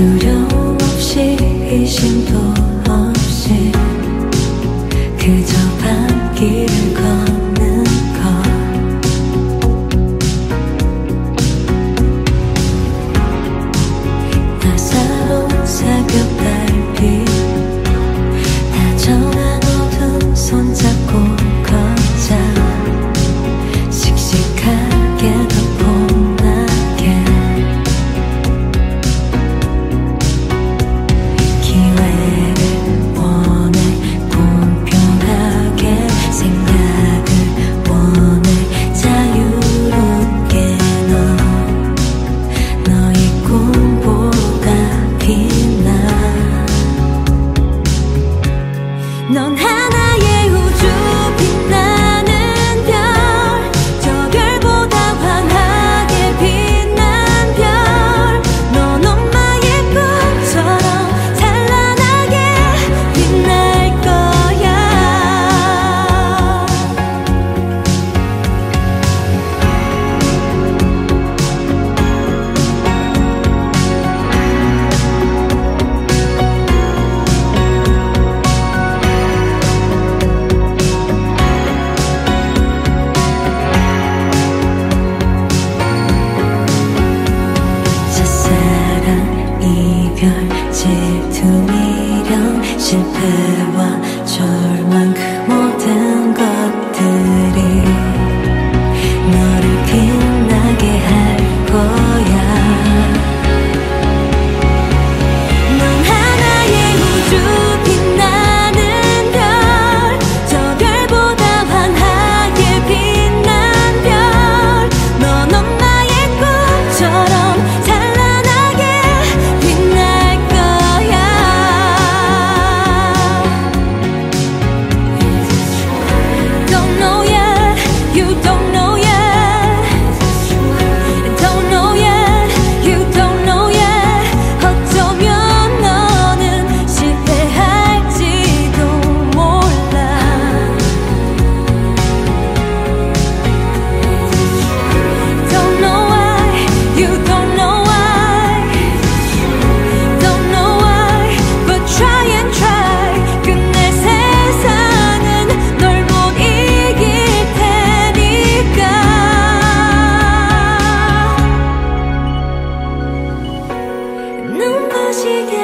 두려움 없이 의심도 없이 그저 다시